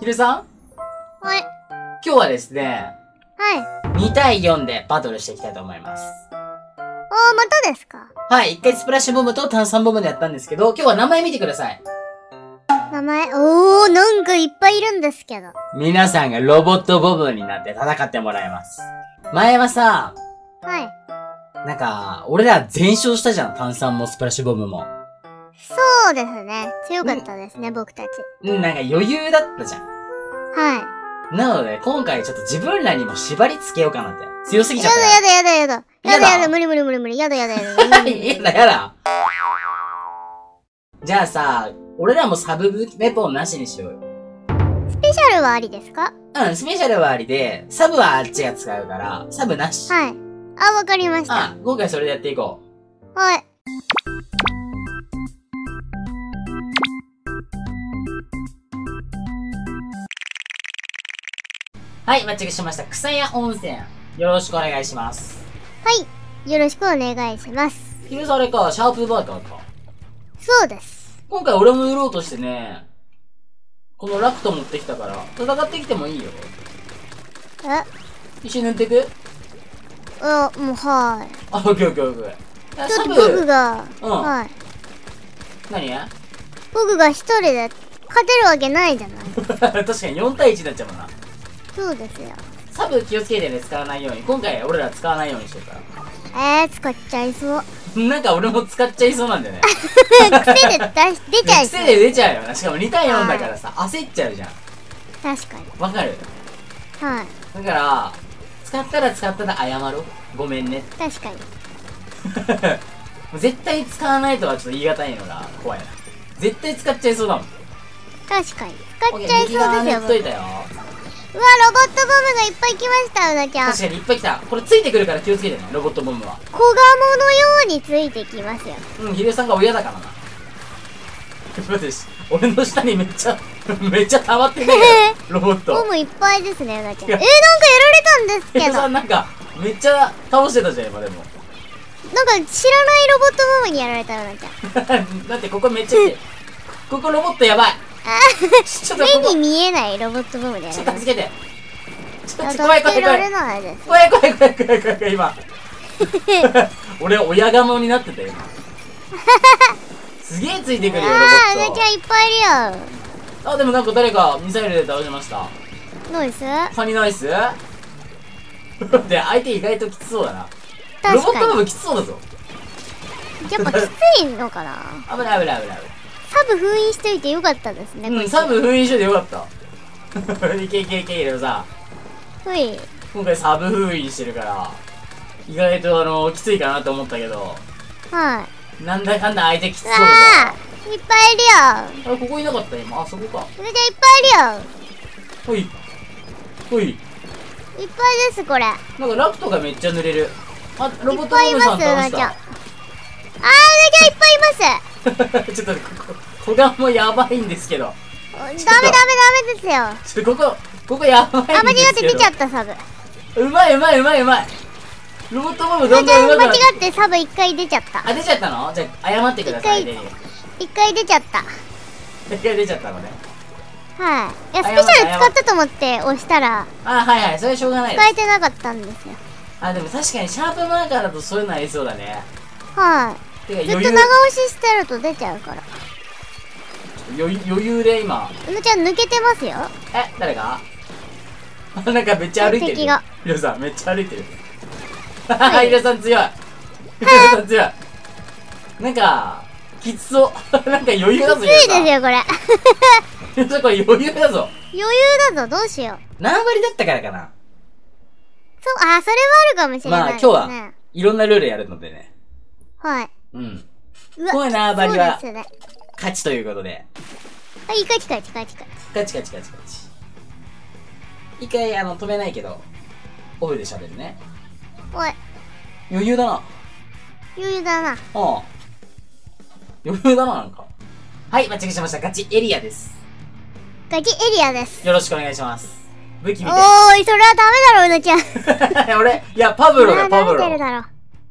ひるさん？はい。今日はですね、はい。2対4でバトルしていきたいと思います。おー、またですか？はい、一回スプラッシュボムと炭酸ボムでやったんですけど、今日は名前見てください。名前、おー、なんかいっぱいいるんですけど。皆さんがロボットボムになって戦ってもらいます。前はさ、はい。なんか、俺ら全勝したじゃん、炭酸もスプラッシュボムも。そうですね。強かったですね、僕たち。うん、なんか余裕だったじゃん。はなので、今回ちょっと自分らにも縛りつけようかなって。強すい。ぎちゃったよ。やだやだやだやだ。ややだだやだ、無理無理無理無理。やだやだやだ。やだやだ。じゃあさ、俺らもサブウェポンなしにしようよ。スペシャルはありですか？うん、スペシャルはありで、サブはあっちが使うから、サブなし。はい。あ、わかりました。あ、今回それでやっていこはい。はい、マッチングしました。草屋温泉。よろしくお願いします。はい。よろしくお願いします。ヒルさんあれか、シャープバーターか。そうです。今回俺も売ろうとしてね、このラクト持ってきたから、戦ってきてもいいよ。え？一緒に塗ってく？あ、もう、はい。あ、オッケーオッケーオッケー。あちょっと僕が、うんはい。何？僕が一人で勝てるわけないじゃない。確かに4対1になっちゃうもんな。そうですよ。サブ気をつけてね、使わないように。今回俺ら使わないようにしてるかえー、使っちゃいそう。ら。なんか俺も使っちゃいそうなんだよね。癖で出ちゃいそう。癖で出ちゃうよな。しかも2対4だからさ、焦っちゃうじゃん。確かに。わかる？はい。だから、使ったら使ったら謝ろう。ごめんね。確かに。絶対使わないとはちょっと言い難いのが怖いな。絶対使っちゃいそうだもん。確かに。使っちゃいそうですよ。僕塗っといたよ。うわ、ロボットボムがいっぱい来ました、うなちゃん。確かにいっぱい来た。これついてくるから気をつけてね、ロボットボムは。小鴨のようについてきますよ。うん、ヒデさんが親だからな。待ってし、俺の下にめっちゃ、めっちゃ溜まってね ロボット。ボムいっぱいですね、うなちゃん。えー、なんかやられたんですけど。ヒデさんなんか、めっちゃ倒してたじゃん、今でも。なんか知らないロボットボムにやられた、うなちゃん。だってここめっちゃ。ここロボットやばい。目に、見えないロボットボムでやちょ。っと助けて。ちょっ助と怖い怖い怖い。怖い怖い怖い怖い怖い怖い、今。俺、親ガモになってたよ、今。すげえついてくるよ、ロボあー、うなッちゃんいっぱいいるよ。ト。あ、でもなんか誰かミサイルで倒しました。どうですカニナイス？で、相手意外ときつそうだな。ロボッ。トボムきつそうだぞ。やっぱきついのかな？危ない危ない危ないサブ封印しといてよかったですね。うん、サブ封印しといてよかった。いけいけいけ、でもさ、ほい。今回サブ封印してるから、意外とあの、きついかなと思ったけど、はい。なんだかんだ相手きつそうだいっぱいいるよあれ、ここいなかった今？あ、そこか。うなちゃんいっぱいいるよほい。ほい。いっぱいです、これ。あなんかラクトがめっちゃ濡れる。あ、ロボットいっぱいいますボムさん倒した。ー、うなちゃんいっぱいいます ちょっと、ここ、こがもやばいんですけど。おダメダメダメですよ。あ、ちょっとここ、ここやばいんですけど。間違って出ちゃった、サブ。ううまいうまいうまいうまいロボットボムどなんどん上手くなって違ってサブ一回出ちゃった。あ出ちゃったの？じゃあ謝ってください一回出ちゃった。一回出ちゃったのねはい。いや、スペシャル使ったと思って押したら、あはいはいそれはしょうがないで使すえてなかったんですよ。あでも確かにシャープマーカーだとそういうのありそうだねはい。ずっと長押ししてると出ちゃうから。余裕余裕で今。うなちゃん抜けてますよ。え誰が？あ なんかめっちゃ歩いてる。敵が。ヒロさんめっちゃ歩いてる。ヒロさん強い。ヒロさん強い。なんかきつそう。なんか余裕だぞきついですよ、これ。ヒロさんこれ余裕だぞ。余裕だぞ、どうしよう。何割だったからかな。そう、あ、それはあるかもしれないまあ。今日はいろんなルールやるのでね。はい。うん。うわ、こういう縄張りは。勝ちということで。はい、カチカチカチカチ。カチカチカチカチ一回あの止めないけどオフで喋るね。おい、余裕だな。余裕だな。ああ余裕だななんか。はい間違えしました。ガチエリアです。ガチエリアです。よろしくお願いします。武器見おーい、それはダメだろ、うなちゃん。て 俺？いやパブロだよパブロ。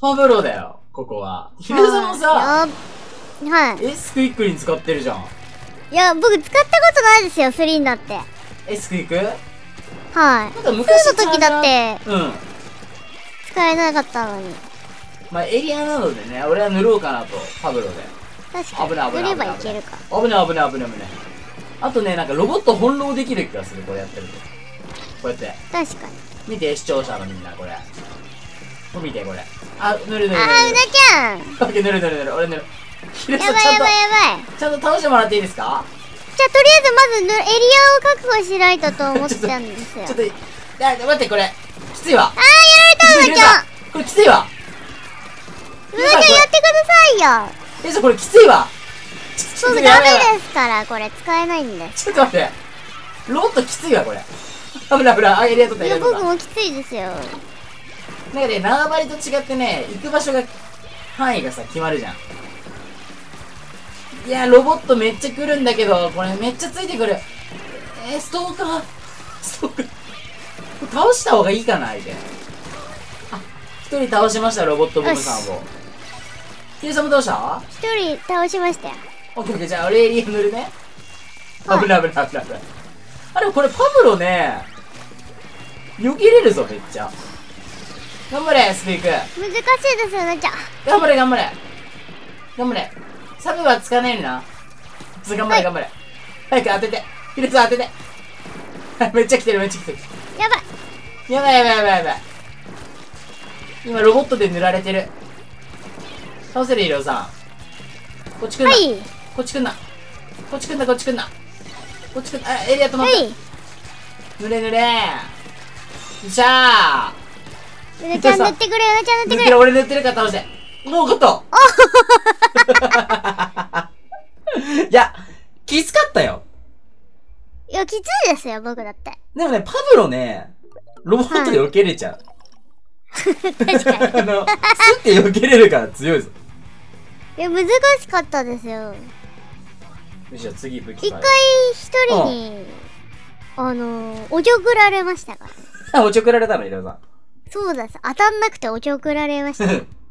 パブロだよここは。ヒデさんもさはい。エスクイックリン使ってるじゃん。いや、僕使ったことないですよ、3になって。えスクイク？はい。なんか2昔の時だって。うん。使えなかったのに。まあエリアなのでね俺は塗ろうかなと。パブロで。確か危ない危ないに塗れば危ないいけるか。危ない危ない危ない危ない。あとねなんかロボット翻弄できる気がするこれやってると。こうやって。確かに。見て視聴者のみんなこれ。見てこれあ塗る塗るあーうなちゃん。オッケー塗る塗る塗る。俺塗る。やばいやばいやばい。ちゃんと倒してもらっていいですか？じゃあとりあえずまずぬエリアを確保しないとと思ってたんですよ。ちょっとあ待ってこれ。きついわ。あーやられたうなちゃん。これきついわ。うなちゃんやってくださいよ。えさんこれきついわ。そうダメですからこれ使えないんです。ちょっと待って。ロボットきついわこれ。危ない危ない。あエリア取ったエリア取った。僕もきついですよなんかね縄張りと違ってね行く場所が範囲がさ決まるじゃん。いやロボットめっちゃ来るんだけどこれめっちゃついてくる。えー、ストーカー。ストーカー。倒した方がいいかな相手。あ一人倒しましたロボットボムさんを。ヒデさんも倒した？一人倒しましたよ。オッケーオッケーじゃあ俺エリア塗るね。はい。危ない危ない危ない危ない。あでもこれパブロね避けれるぞめっちゃ頑張れスピーク。難しいですようなちゃん頑張れ頑張れ。頑張れ。サブはつかないな。つ頑張れ頑張れ、早く当てて。ヒデさん当てて。めっちゃ来てるめっちゃ来てる。やばい。やばいやばいやばいやばい。今ロボットで塗られてる。倒せるヒロさん。こっち来んな、はい。こっち来んな。こっち来んなこっち来んな。こっち来んな。あエリア止まった、はい。塗れ塗れ。よっしゃうなちゃん塗ってくれうなちゃん塗ってくれ。俺塗ってるから倒して。もう勝ったいやきつかったよ。いやきついですよ僕だって。でもねパブロねロボットで避けれちゃう、確かに。あのスッて避けれるから強いぞ。いや難しかったですよ。よしじゃあ次武器変一回一人にあのおちょくられましたから。え おちょくられたのヒロさんそうです当たんなくておちょくられましたよ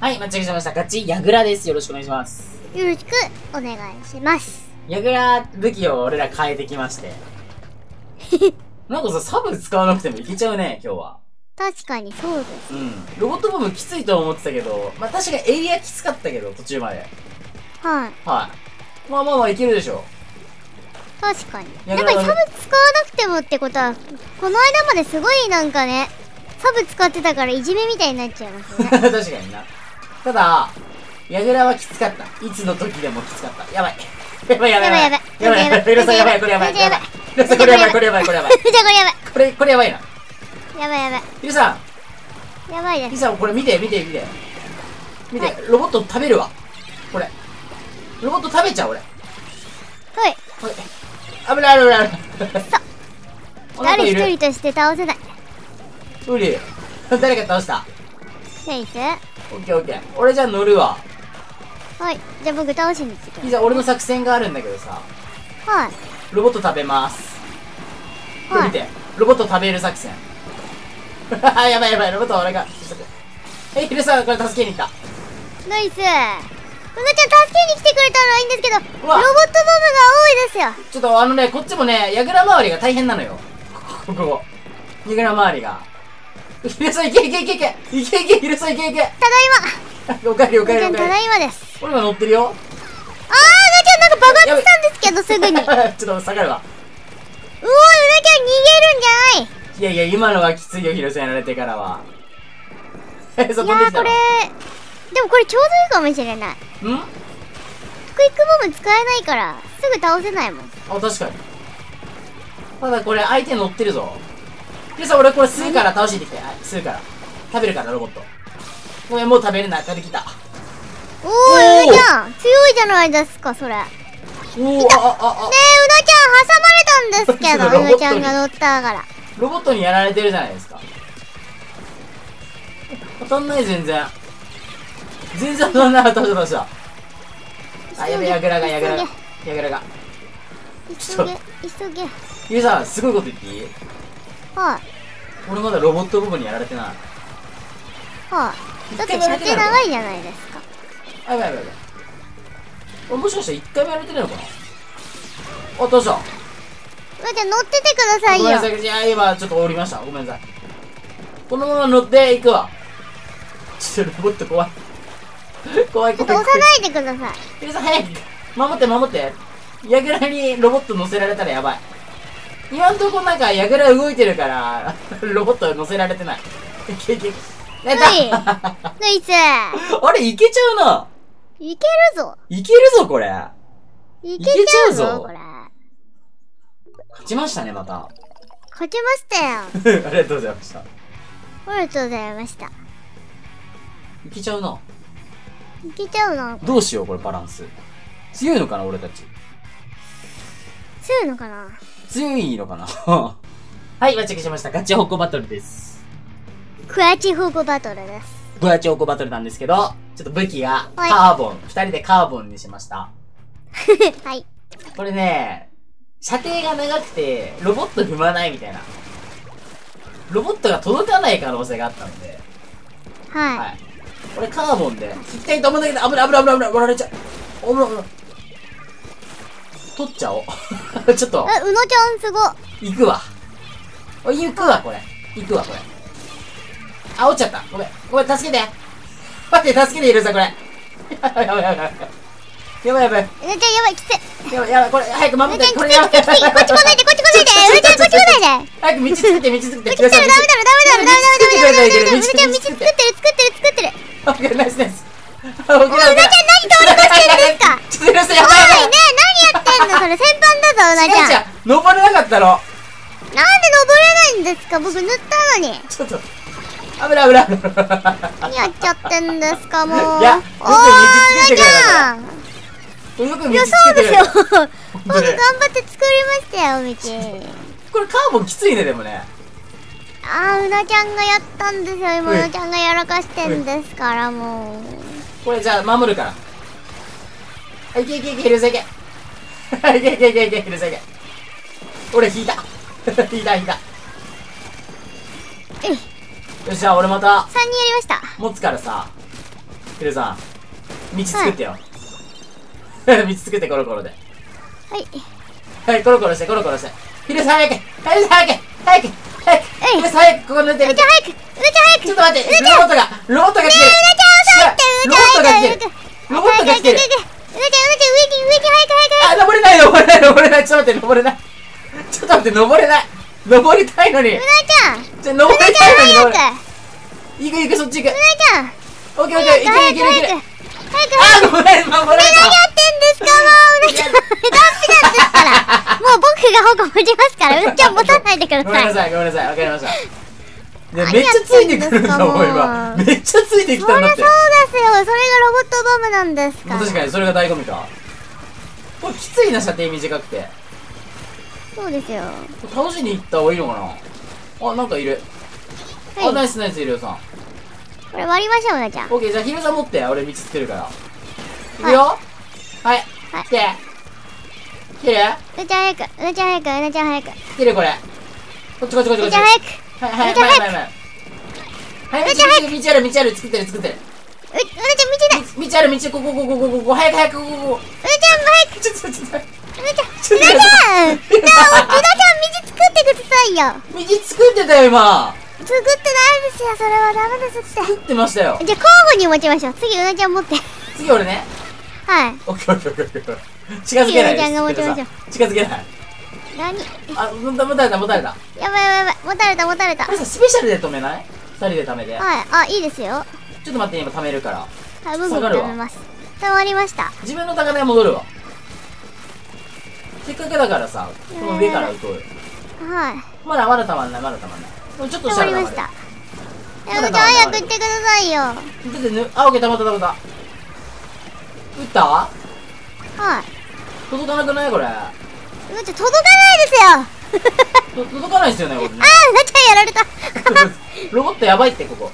はい、間違えました。ガチ、ヤグラです。よろしくお願いします。ろしくお願いしますヤグラ武器を俺ら変えてきまして。なんかさ、サブ使わなくてもいけちゃうね、今日は。確かにそうですうん。ロボットボムきついと思ってたけど、まあ確かにエリアきつかったけど、途中まで。はいはい。まあまあまあいけるでしょ。確かにややっぱりサブ使わなくてもってことはこの間まですごいなんかねサブ使ってたからいじめみたいになっちゃいますね 確かにな。ただ、ヤグラはきつかった。いつの時でもきつかった。やばい。やばいやばいやばい。やばいやばい。やばい、これやばい。やばい。これやばい、これやばい、これやばい。これやばいこれ、これやばいな。やばいやばいヒロさん、やばいですヒロさんこれ見て、見て、見て。見て、ロボット食べるわ。これ。ロボット食べちゃう、俺。はい。危ない、危ない、危ない。誰一。人として倒せない無理。誰か倒した？ナイスオッケーオッケー。俺じゃあ乗るわ。はいじゃあ僕倒しに行ってくいざ俺の作戦があるんだけどさ。はいロボット食べます。これはい見て。ロボット食べる作戦。やばいやばい、ロボット俺が。え、ヒデさん、これ助けに行った？ナイスうなちゃん助けに来てくれたらいいんですけどロボットボムがわ多いですよちょっとあのね、こっちもね、矢倉周りが大変なのよ。ここ、ここ。矢倉周りが。ヒデさん、いけいけいけいけいけいけ、ヒデさん、いけいけただいまおかえりおかえりおかえり。うなちゃんただいまです俺今乗ってるよ。あーうなちゃんなんか爆発したんですけどすぐにうおーうなちゃん逃げるんちょっと下がるわ。じゃないいやいや、今のはきついよ、ヒデさんやられてからは。いやーこれでもこれちょうどいいかもしれないん？あ、クイックボム使えないからすぐ倒せないもん確かに。ただこれ、相手乗ってるぞ。ヒデさん、俺これ吸うから倒してきて。はい、吸うから。食べるから、ロボット。ごめん、もう食べれない。食べきた。おおおーうなちゃん強いじゃないですかそれねえうおおあ、あ、あ、あ。なちゃん挟まれたんですけど うなちゃんが乗ったからロボットにやられてるじゃないですか。当たんない、全然。全然当たんない、倒した、倒した。あ、やべ、やぐらが、やぐらが。やぐらが。急げ急げゆうさん、すごいこと言っていい？はい俺まだロボット部分にやられてない。はいだって射程長いじゃないですかあ、やばいやばいやばい。俺もしかしたら一回もやられてないのかな？あ、倒した。うなちゃん乗っててくださいよごめんなさい。いや、今ちょっと降りました。ごめんなさい。このまま乗っていくわ。ちょっとロボット怖い。怖いちょっ怖い怖い。と押さないでくださいヒルさん早く。守って守って。ヤグラにロボット乗せられたらやばい。今んとこなんかヤグラ動いてるから、ロボット乗せられてない。いけいけ。やったナイスあれいけちゃうな。いけるぞ。いけるぞこれ。いけちゃうぞこれ。勝ちましたねまた。勝ちましたよ。ありがとうございました。ありがとうございました。いけちゃうな。いけちゃうなどうしようこれバランス。強いのかな俺たち。強いのかな？強いのかな？はい、間違えしました。ガチホコバトルです。クワチホコバトルですガチホコバトルなんですけど、ちょっと武器がはいカーボン。二人でカーボンにしました。はいこれね、射程が長くて、ロボット踏まないみたいな。ロボットが届かない可能性があったので、はい、はい。これカーボンで、引きたいと思うんだけど、危ない危ない危ない危ない、割られちゃう。危ない危ない。取っちゃおう。ちょっと、えうのちゃんすご行くわ。お行くわ、これ。行くわ、これ。あ、落ちちゃった。ごめん。ごめん、助けて。待って、助けているさ、これ。やばいやばいやばい。やばいやばい。うのちゃんやばいきついやばいやばい。これ、早くう守って。これやばい。こっち来ないでこっち来ないで うのちゃんこっち来ないで早く道作って、道作って。来たらダメだろダメだろダメだろダメだろダメだろうのちゃん道作ってる作ってる作ってる オッケー、ナイスナイス。うのちゃん何通り越してるれ先般だぞうなちゃん。違う違う、登れなかったの。なんで登れないんですか？僕塗ったのに。ちょっと。危ない危ない。やっちゃってんですかもう。いやおーうなちゃんいやそうですよ。た。僕頑張って作りましたよ道これカーボンきついね、でもね。あーうなちゃんがやったんですよ。今ううんなちゃんがやらかしてんですからもう。これじゃあ守るから。はい、いけいけいけ、ヒルさんいけ。はい、いけいけいけいけ、いけ。俺引いた。引いた引いた。えいよし、じゃあ俺また3人やりました持つからさ。ヒルさん、道作ってよ。はい道作ってコロコロで。はいはい、コロコロして、コロコロして。ヒルさん早くヒルさん早く早く早くヒルさん早くここ塗って塗ってうちゃ早くうちゃ早くちょっと待って、ロボットが、ロボットが来てる。うちゃん押さえてうちゃんロボットが来てる。ロボットが来てる。登れない。ちょっと待って、登れない。登りたいのに。うなちゃんうじゃ、登りたいのに登れ。行く行く、そっち行く。ちゃんオッケーオッケー、いけるいけるいける。早くあ、ごめん、登れ何やた。ってんですかもううなちゃんダメなんですからもう僕が保護持ちますから うなちゃん持たないでくださごめんないさい、ごめんなさい、わかりました。めっちゃついてくるんだもん、やってんですか今。もうめっちゃついてきそりゃそうたんだって。ですよそれがロボットボムなんですから確かに、それが醍醐味か。これきついな、射程短くて。そうですよ。楽しにでいった方がいいのかな？あなんかいる、はい、あナイスナイスヒルさん。これ割りましょうなちゃんオッケーじゃあヒルさん持って俺道つけるから。行くよ。はい。はい。来て来てる？うなちゃん早く。うなちゃん早く。うなちゃん早く。来てるこれ。こっちこっちこっちうなちゃん早く。はいはいはいはいはいはい、道ある、道ある、道ある、作ってる、作ってる。う、うなちゃん道ない道ある、道、ここ、ここ、ここ、ここ、早く早く、ここ、ここ。うなちゃん、早く。ちょっと、ちょっと。ちょっと。うなちゃんちょっとうなちゃんうなちゃん道作ってくださいよ道作ってたよ今。作ってないですよそれはダメですって作ってましたよ。じゃあ交互に持ちましょう次うなちゃん持って次俺ね。はいオッケーオッケーオッケーオッケー。近づけない次ゆうちゃんが持ちましょう近づけない。何あ、もたもたれたもたれた。やばいやばいやばい持たれた持たれたこれさ、スペシャルで止めない二人で貯めて。はいあいいですよちょっと待って、今貯めるから。はい僕も下がるわ食べます溜まりました自分の高値戻るわ。せっかくだからさ、この上から撃とうよ。はいまだまだたまんない、まだたまんない。でもちょっとしたらたまりましたやめて早く行ってくださいよはだってぬ、あ、オッケー、たまったたまった。撃った？い届かなくない？これ。うなちゃん届かないですよ と届かないっすよね、これねあ。ーうなちゃんやられた ロボットやばいって、ここ。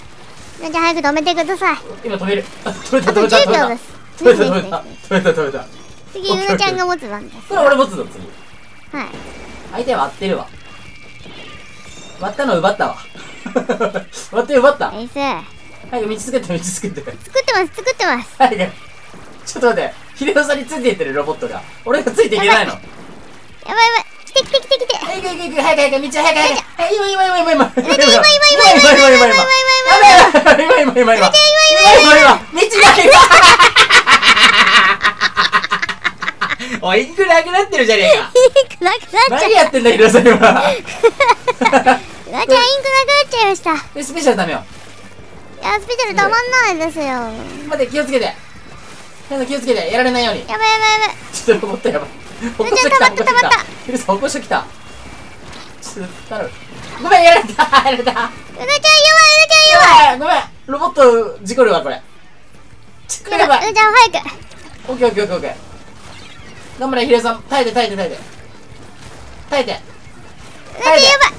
うなちゃん早く止めてください今止める。あ 止めた、止めた、10止めた。秒です止めた、止めた。止めた、止めた。次うなちゃんが持つ番ですこれ俺持つぞ、次。はい相手は割ってるわ。割ったの奪ったわ。割って奪った？ナイス早く道作って、道作って。作ってます作ってます早く。ちょっと待って。秀夫さんについていってるロボットが。俺がついていけないの。やばいやばい来て来て来て来てはい、行く行く行く、早く早く、道早く早く。はい、今今今今今。今今今今今今今今今今今。やべえ、今今今今。今今今。道ない。おい、行くなくなってるじゃねえか。インクなくなっちゃ何やってんだ、ヒロさん今。う。なちゃん、インクなくなっちゃいました。いでスペシャルダメよ。や、スペシャルたまんないですよ。や待って、気をつけて。皆さん気をつけて、やられないように。ばいやばいやばい。ちょっとロボットやばい。起こしてきた、起こしてきた。ヒロさん起こしてきた。ちょっと、頼む。ごめん、やられた、やられた。うなちゃん弱い、うなちゃん弱い。ごめん。ロボット事故るわ、これ。ちょっとやばい。うなちゃん早く。オッケーオッケーオッケーオッケー。頑張れ、ヒロさん。耐えて、耐えて、耐えて。耐えて、うなちゃんやばい。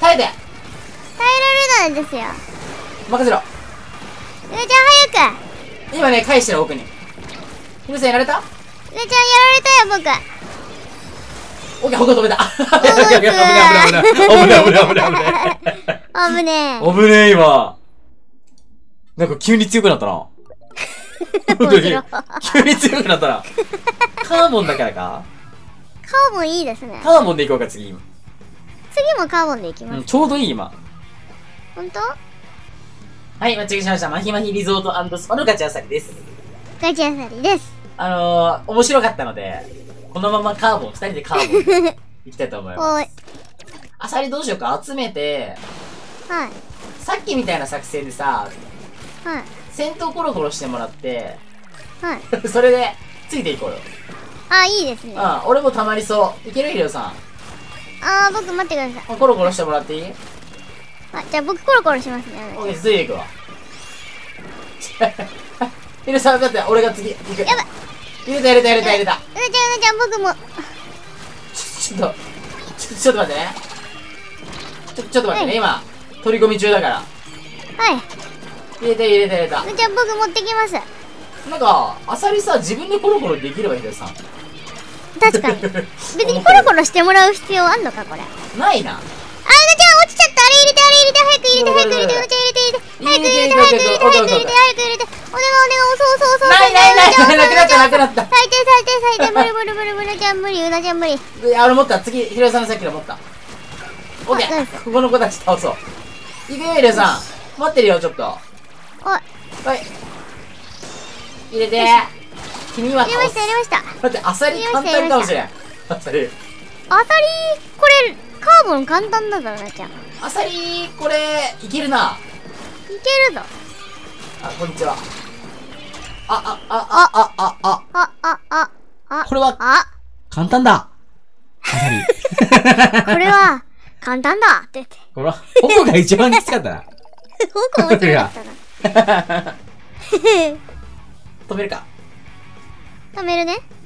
耐えて。耐えられないですよ。任せろ。うなちゃん早く。今ね、返してる、奥に。ヒロさんやられた？うなちゃんやられたよ、僕。オッケー、他止めた。ー危ない危ない危ない危ない。危ない危ない危ねえ。危ねえ、今。なんか急に強くなったな。本当に。急に強くなったな。カーボンだからかカーボンいいですね。カーボンでいこうか、次。次もカーボンでいきます。うん、ちょうどいい、今。ほんとはい、間違えしました。マヒマヒリゾートスパのガチャアサリです。ガチャサリです。あのー、面白かったので、このままカーボン、二人でカーボン、いきたいと思います。アサリどうしようか、集めて、はい。さっきみたいな作戦でさ、はい。戦闘コロコロしてもらって、はい。それで、ついていこうよ。あ、いいですね。あうん、俺もたまりそう。いける？ヒロさん。あー、僕待ってください。コロコロしてもらっていい？あ、じゃあ僕コロコロしますね。オッケー、ついていくわ。ヒロさん、だって俺が次、行く。やばい。入れた入れた入れた入れた。うなちゃん、うなちゃん、僕も。ちょっと、ちょ、ちょっと待ってね。ちょ、ちょっと待ってね、今、取り込み中だから。はい。入れた入れた入れたう。なちゃん、僕持ってきます。なんか、アサリさ、自分でコロコロできればいいんだよ、さん。確かに。別にコロコロしてもらう必要あんのか、これ。あ、うなないな。ちゃん、落ちちゃった。あれ入れて、あれ入れて、早く入れて、早く入れて、うなちゃん入れて、入れて。早く入れて、早く入れて、早く入れて、早く入れて。お願い、お願い、そうそうそう。ないないないないなくなったなくなった最低、最低、最低。無理、無理、無理、無理、うなちゃん無理、うなちゃん無理。いや、俺持った。次、ヒロさんのさっきの持った。オッケー。ここの子たち倒そう。いくよ、ヒロさん。待ってるよ、ちょっと。はおい、い。入れて。君は倒す入れました、。入れました。待って、アサリ簡単かもしれん。アサリ。アサリこれ、カーボン簡単だぞ、うなちゃん。いアサリ、これ、いけるな。けるぞ。あ、こんにちは。あ、あ、あ、あ、あ、あ、あ、あ、あ、あ、あ。これはあ、簡単だ。アサリ。これは、簡単だって言って。これは、僕が一番きつかったな。僕面白かったな。止めるか。止めるね。